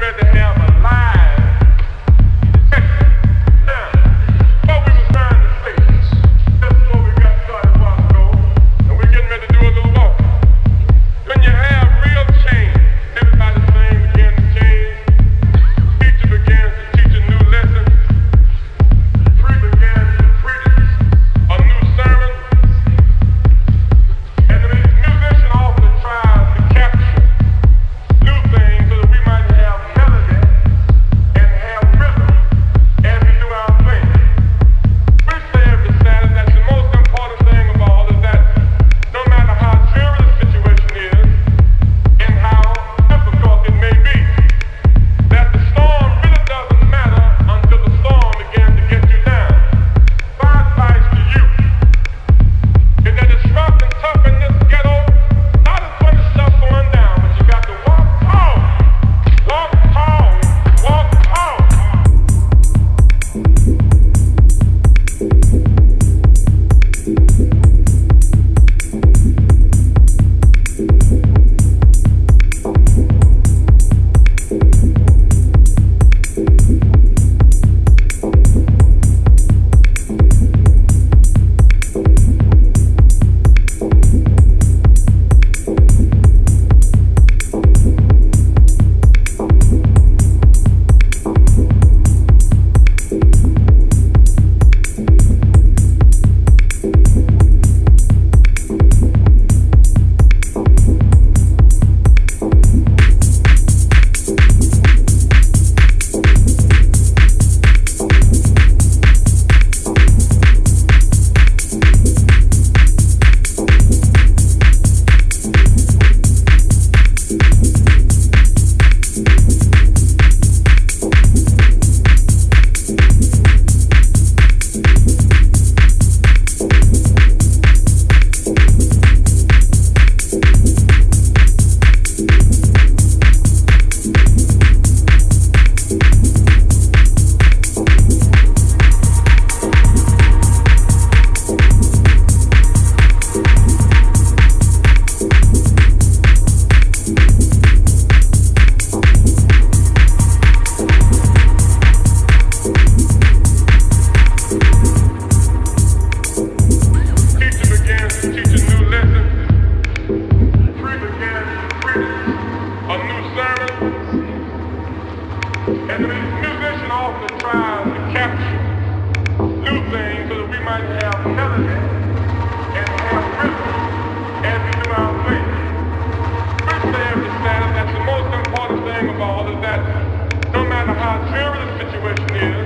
getting dreary the situation is